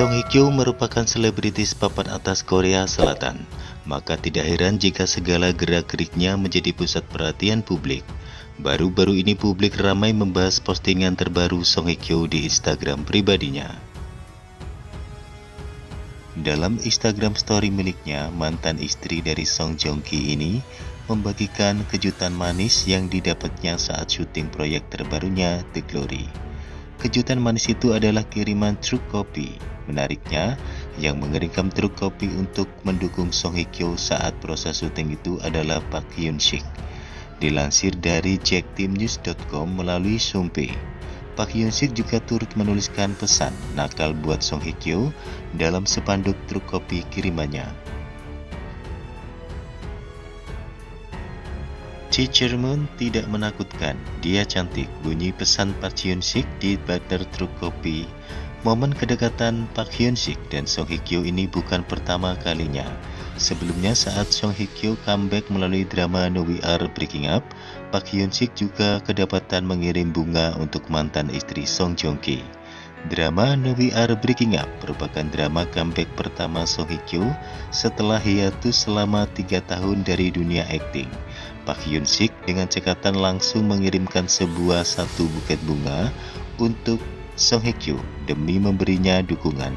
Song Hye Kyo merupakan selebritis papan atas Korea Selatan, maka tidak heran jika segala gerak-geriknya menjadi pusat perhatian publik. Baru-baru ini publik ramai membahas postingan terbaru Song Hye Kyo di Instagram pribadinya. Dalam Instagram story miliknya, mantan istri dari Song Joong Ki ini membagikan kejutan manis yang didapatnya saat syuting proyek terbarunya The Glory. Kejutan manis itu adalah kiriman truk kopi. Menariknya, yang mengeringkan truk kopi untuk mendukung Song Hye Kyo saat proses syuting itu adalah Park Hyun Sik. Dilansir dari jackteamnews.com melalui Sumpe, Park Hyun Sik juga turut menuliskan pesan nakal buat Song Hye Kyo dalam sepanduk truk kopi kirimannya. Moon tidak menakutkan, dia cantik, bunyi pesan Park Hyun Sik di banner truk kopi. Momen kedekatan Park Hyun Sik dan Song Hye Kyo ini bukan pertama kalinya. Sebelumnya saat Song Hye Kyo comeback melalui drama No We Are Breaking Up, Park Hyun Sik juga kedapatan mengirim bunga untuk mantan istri Song Joong Ki. Drama No We Are Breaking Up merupakan drama comeback pertama Song Hye Kyo setelah hiatus selama tiga tahun dari dunia akting. Pak Hyun Sik dengan cekatan langsung mengirimkan sebuah satu buket bunga untuk Song Hye Kyo demi memberinya dukungan.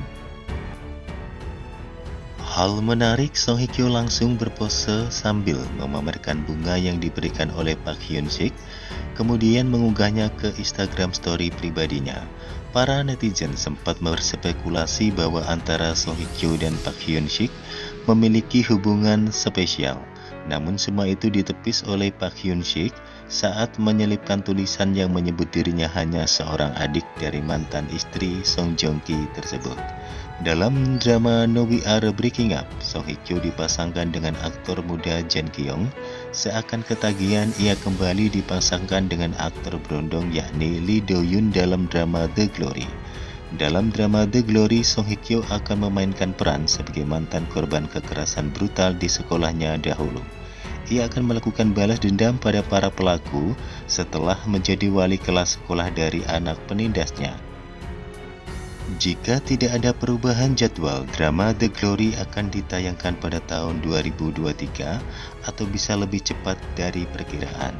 Hal menarik, Song Hye Kyo langsung berpose sambil memamerkan bunga yang diberikan oleh Pak Hyun Sik, kemudian mengunggahnya ke Instagram story pribadinya. Para netizen sempat berspekulasi bahwa antara Song Hye Kyo dan Pak Hyun Sik memiliki hubungan spesial. Namun semua itu ditepis oleh Pak Hyun Sik saat menyelipkan tulisan yang menyebut dirinya hanya seorang adik dari mantan istri Song Joong Ki tersebut. Dalam drama No We Are Breaking Up, Song Hye Kyo dipasangkan dengan aktor muda Jan Kyung. Seakan ketagihan, ia kembali dipasangkan dengan aktor berondong yakni Lee Do Yoon dalam drama The Glory. Dalam drama The Glory, Song Hye Kyo akan memainkan peran sebagai mantan korban kekerasan brutal di sekolahnya dahulu. Ia akan melakukan balas dendam pada para pelaku setelah menjadi wali kelas sekolah dari anak penindasnya. Jika tidak ada perubahan jadwal, drama The Glory akan ditayangkan pada tahun 2023 atau bisa lebih cepat dari perkiraan.